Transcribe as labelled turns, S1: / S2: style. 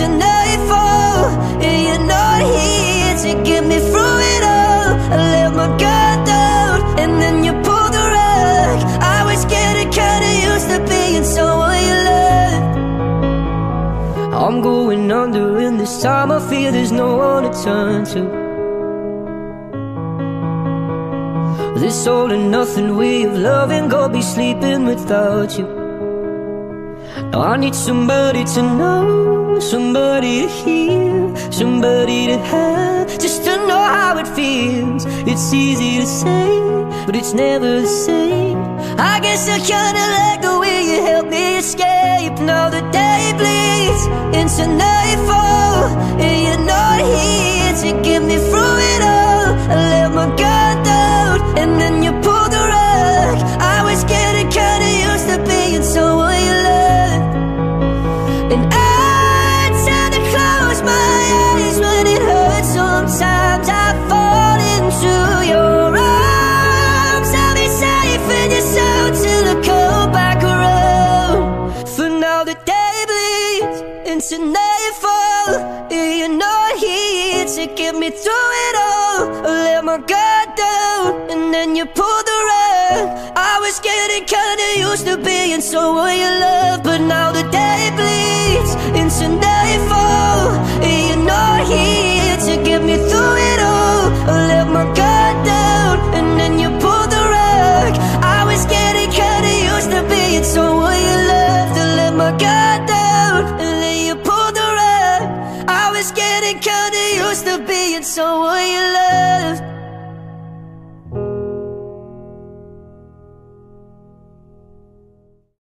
S1: And you're not here to get me through it all. I let my guard down And then you pulled the rug. I was getting kinda used to being someone you loved I'm going under and this time I feel there's no one to turn to. This all and nothing way of loving Gonna be sleeping without you. Now I need somebody to know Somebody to hear Somebody to have Just to know how it feels. It's easy to say But it's never the same. I guess I kinda like the way you help me escape. Now the day bleeds into nightfall And you're not here to get me through it all. I let my guard down And then you pulled the rug. I was getting kinda used to being someone you loved And I close my eyes when it hurts. Sometimes I fall into your arms. I'll be safe in your soul till I come back around. For now the day bleeds into nightfall. You're not here to get me through it all. I let my guard down and then you pulled the rug. I was getting kinda used to being someone you love But now the day bleeds into nightfall my guard down and then you pulled the rug. I was getting kinda used to being someone you loved let my guard down and then you pulled the rug. I was getting kinda used to being someone you loved